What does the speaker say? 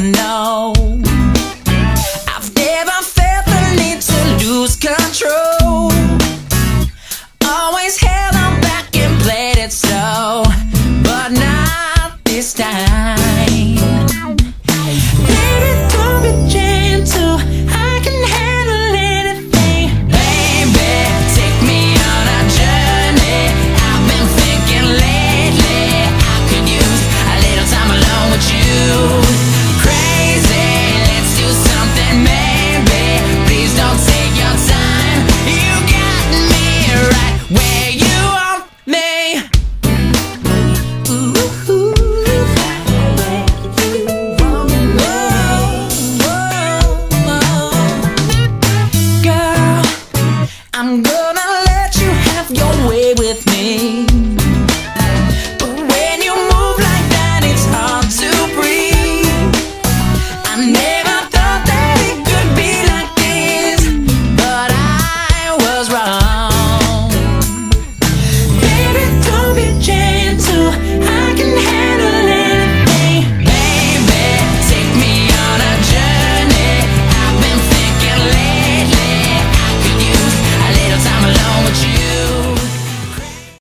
know. I've never felt the need to lose control. Always held on back and played it slow But not this time. I'm gonna let you have your way with me.